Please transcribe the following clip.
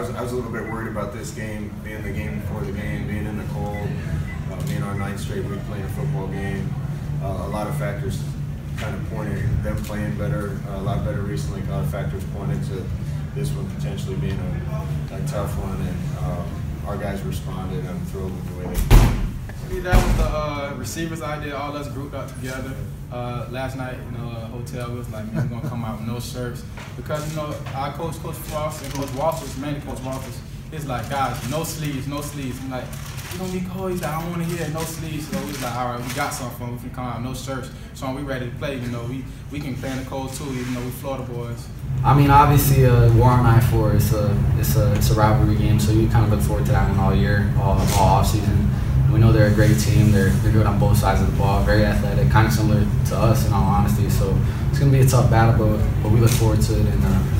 I was, I was a little bit worried about this game, being the game before the game, being in the cold, uh, being our ninth straight week playing a football game. Uh, a lot of factors kind of pointed them playing better, uh, a lot better recently. A lot of factors pointed to this one potentially being a, a tough one, and um, our guys responded. I'm thrilled with the way they. That was the uh, receivers idea. All us grouped up together uh, last night. in know, uh, hotel was like, man, we're gonna come out with no shirts because you know our coach, Coach Frost and Coach Walters, mainly Coach Walters, is like, guys, no sleeves, no sleeves. I'm like, you don't be cold. He's like, I don't want to hear no sleeves. So was like, all right, we got something. We can come out no shirts. So we ready to play. You know, we we can play in the cold too. Even though we Florida boys. I mean, obviously, uh, on I four is a it's a it's a rivalry game, so you kind of look forward to that one all year, all all off season. We know they're a great team. They're they're good on both sides of the ball, very athletic, kind of similar to us in all honesty. So it's gonna be a tough battle, but but we look forward to it and, uh.